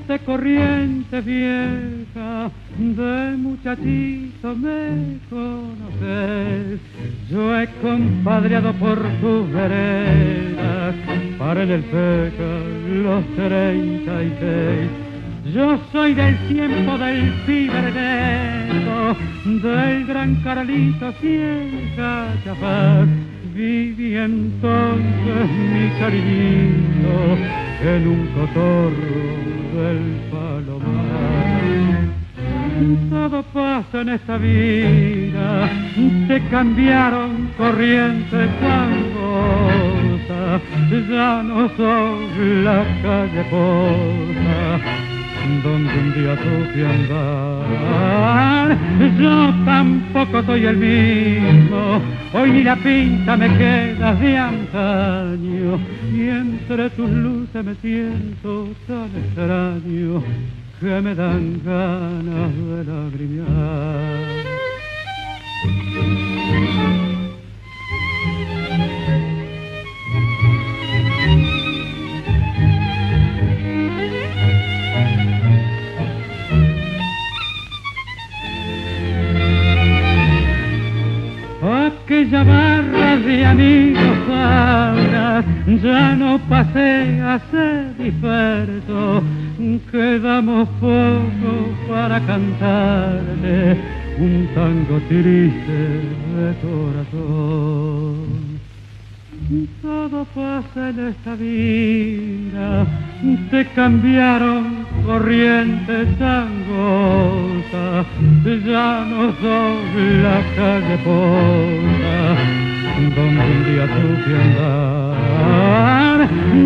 gente vieja, de muchachito me conoces. Yo he compadreado por tus veredas, para en el peca los treinta y seis. Yo soy del tiempo del ciberneto, del gran Carlito Cienca Chapaz. Viví entonces mi cariñito en un cotorro del palomar. Todo pasa en esta vida, se cambiaron corrientes cosas, ya no son la calle posa donde un día supe andar. Yo tampoco soy el mismo, hoy ni la pinta me queda de antaño, y entre tus luces me siento tan extraño que me dan ganas de lagrimear. Aquella barra de amigos ahora ya no pasé a ser disperso, quedamos poco para cantarle un tango triste de corazón. Todo pasa en esta vida, te cambiaron corrientes angostas, ya no son la calle posa, donde un día supe andar.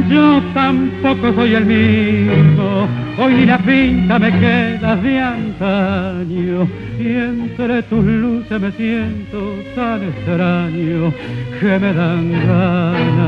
Yo tampoco soy el mismo, hoy ni la pinta me queda de antaño, y entre tus luces me siento tan extraño que me dan ganas.